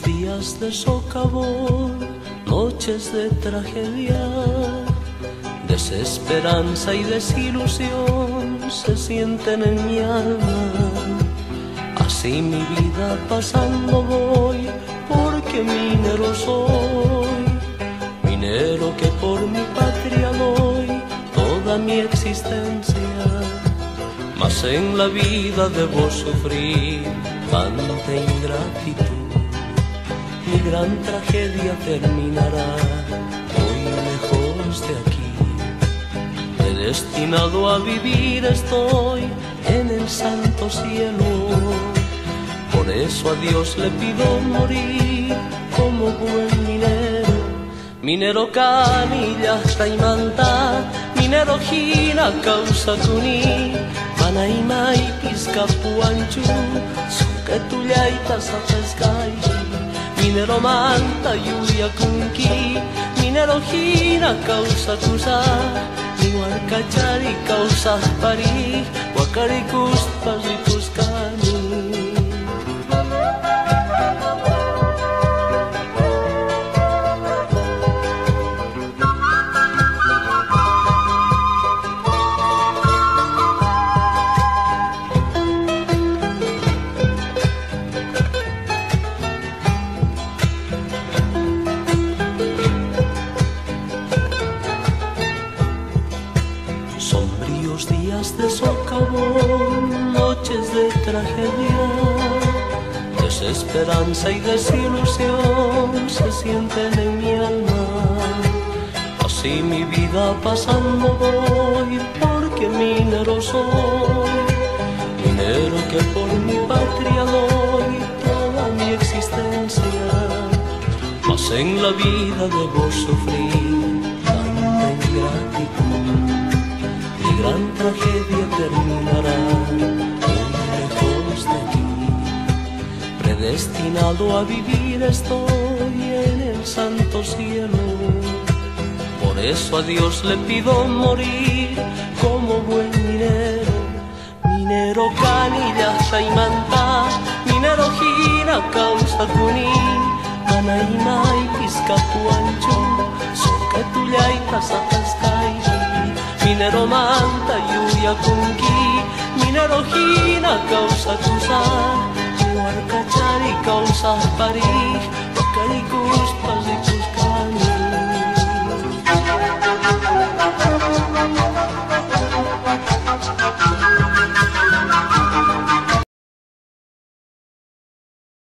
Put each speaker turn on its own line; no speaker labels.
de socavón, noches de tragedia, desesperanza y desilusión se sienten en mi alma. Así mi vida pasando voy, porque minero soy, minero que por mi patria doy toda mi existencia. Mas en la vida debo sufrir tanta ingratitud. Mi gran tragedia terminará hoy lejos de aquí. Predestinado a vivir estoy en el santo cielo. Por eso a Dios le pido morir como buen minero. Minero canilla y manta, minero gina causa cuní, manaima y pisca puanchu, suke tuyaita sapeskai, minero manta yuya kunki, minero gina causa kusa, igual cachari causa pari, wakari kuspas y kuskani. Tragedia, desesperanza y desilusión se sienten en mi alma. Así mi vida pasando voy, porque minero soy, minero que por mi patria doy toda mi existencia. Mas en la vida debo sufrir tanta ingratitud. Mi gran tragedia terminará Predestinado a vivir estoy en el santo cielo. Por eso a Dios le pido morir como buen minero. Minero canilla manta, minero gira causa cuní, anaima y piscapuancho, soque tuyaita sapascairi. Minero manta yuya kunki, minero gina causa kusa, yuar somebody